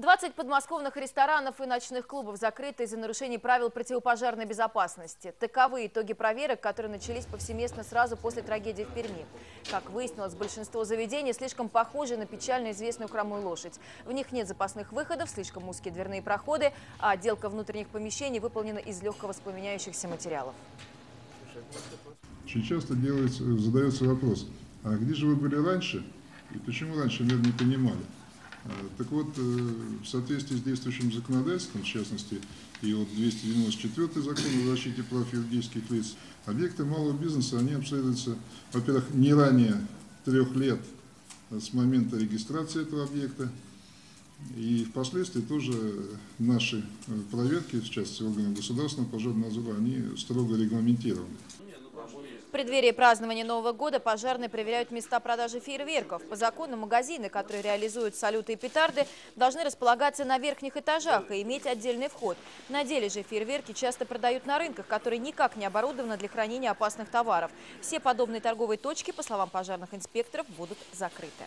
20 подмосковных ресторанов и ночных клубов закрыты из-за нарушений правил противопожарной безопасности. Таковы итоги проверок, которые начались повсеместно сразу после трагедии в Перми. Как выяснилось, большинство заведений слишком похожи на печально известную хромую лошадь. В них нет запасных выходов, слишком узкие дверные проходы, а отделка внутренних помещений выполнена из легко воспламеняющихся материалов. Очень часто делается, задается вопрос, а где же вы были раньше и почему раньше, наверное, не понимали? А, Так вот, э, в соответствии с действующим законодательством, в частности, и вот 294 закон о защите прав юридических лиц, объекты малого бизнеса, они обследуются, во-первых, не ранее трех лет с момента регистрации этого объекта, и впоследствии тоже наши э, проверки, в частности органов государственного пожарного надзора, они строго регламентированы. В преддверии празднования Нового года пожарные проверяют места продажи фейерверков. По закону магазины, которые реализуют салюты и петарды, должны располагаться на верхних этажах и иметь отдельный вход. На деле же фейерверки часто продают на рынках, которые никак не оборудованы для хранения опасных товаров. Все подобные торговые точки, по словам пожарных инспекторов, будут закрыты.